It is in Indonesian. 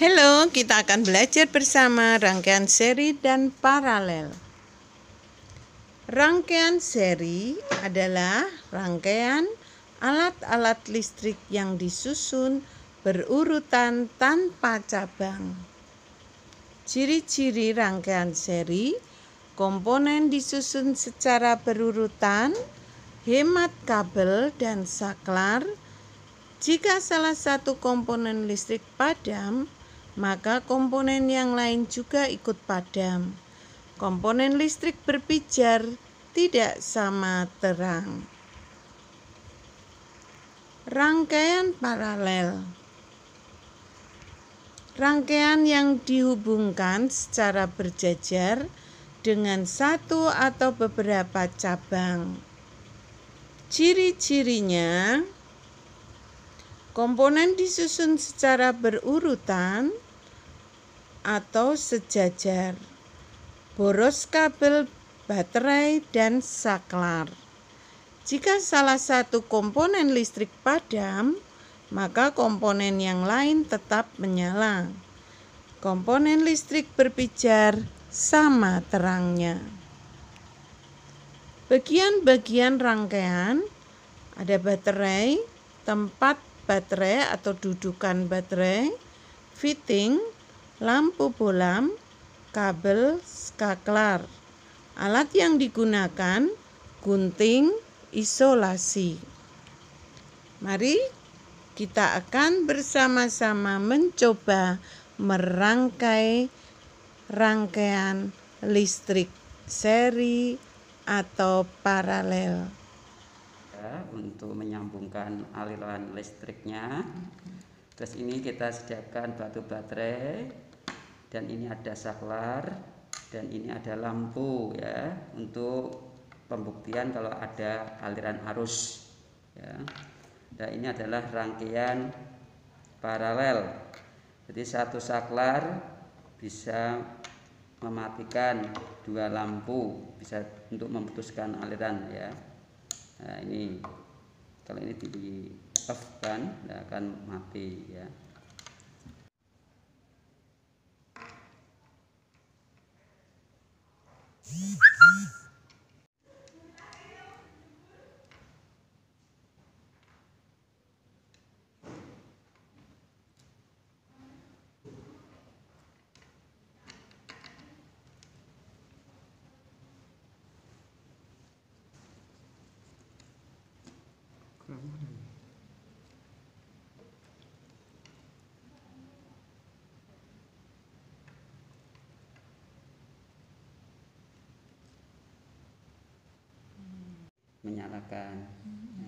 Halo, kita akan belajar bersama rangkaian seri dan paralel. Rangkaian seri adalah rangkaian alat-alat listrik yang disusun berurutan tanpa cabang. Ciri-ciri rangkaian seri, komponen disusun secara berurutan, hemat kabel dan saklar. Jika salah satu komponen listrik padam, maka komponen yang lain juga ikut padam. Komponen listrik berpijar tidak sama terang. Rangkaian paralel rangkaian yang dihubungkan secara berjajar dengan satu atau beberapa cabang. Ciri-cirinya, komponen disusun secara berurutan, atau sejajar, boros kabel, baterai, dan saklar. Jika salah satu komponen listrik padam, maka komponen yang lain tetap menyala. Komponen listrik berpijar sama terangnya. Bagian-bagian rangkaian ada baterai, tempat baterai atau dudukan baterai, fitting, lampu bolam, kabel, skaklar. Alat yang digunakan gunting isolasi. Mari kita akan bersama-sama mencoba merangkai rangkaian listrik seri atau paralel. Ya, untuk menyambungkan aliran listriknya. Terus ini kita sediakan batu baterai dan ini ada saklar dan ini ada lampu ya untuk pembuktian kalau ada aliran arus ya. Dan ini adalah rangkaian paralel. Jadi satu saklar bisa mematikan dua lampu bisa untuk memutuskan aliran ya. Nah, ini kalau ini di off kan akan mati ya. Menyalakan. Nah,